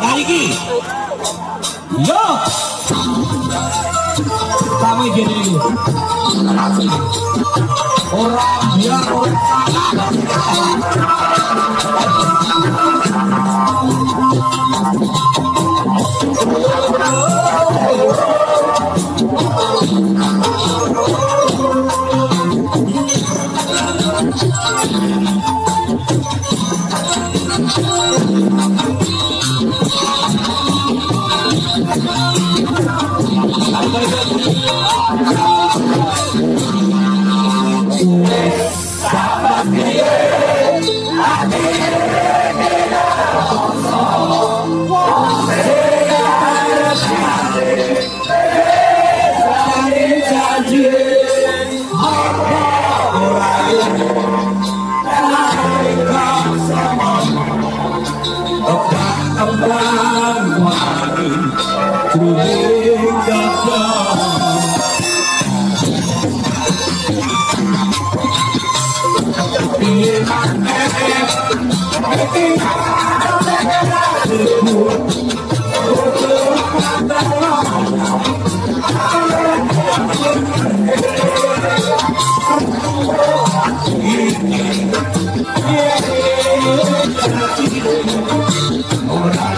Saiki Yo. Sama gini dulu Orang biar orang. Sabbath, I need it. Yeah.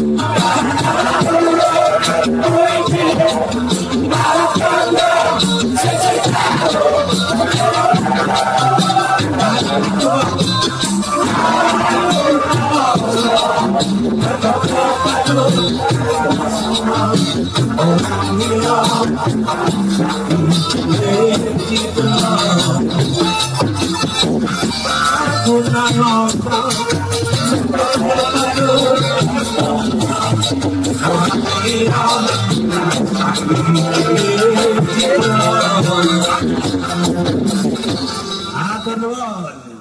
Oh, rock and roll.